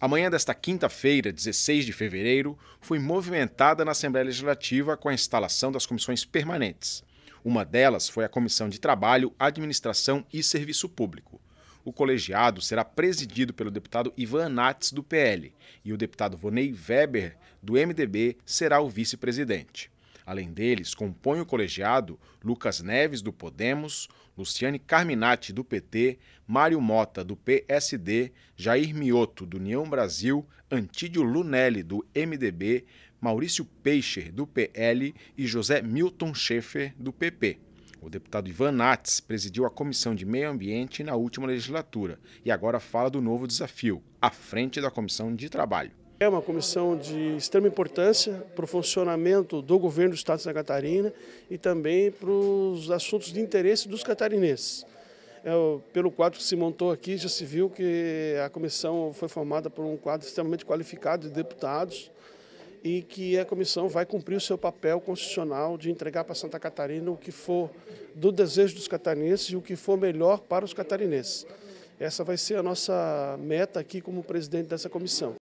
A manhã desta quinta-feira, 16 de fevereiro, foi movimentada na Assembleia Legislativa com a instalação das comissões permanentes. Uma delas foi a Comissão de Trabalho, Administração e Serviço Público. O colegiado será presidido pelo deputado Ivan Nats, do PL, e o deputado Vonei Weber, do MDB, será o vice-presidente. Além deles, compõem o colegiado Lucas Neves, do Podemos, Luciane Carminati, do PT, Mário Mota, do PSD, Jair Mioto, do União Brasil, Antídio Lunelli, do MDB, Maurício Peixe, do PL e José Milton Schaefer, do PP. O deputado Ivan Nats presidiu a Comissão de Meio Ambiente na última legislatura e agora fala do novo desafio, à frente da Comissão de Trabalho. É uma comissão de extrema importância para o funcionamento do governo do Estado de Santa Catarina e também para os assuntos de interesse dos catarinenses. É, pelo quadro que se montou aqui, já se viu que a comissão foi formada por um quadro extremamente qualificado de deputados e que a comissão vai cumprir o seu papel constitucional de entregar para Santa Catarina o que for do desejo dos catarinenses e o que for melhor para os catarinenses. Essa vai ser a nossa meta aqui como presidente dessa comissão.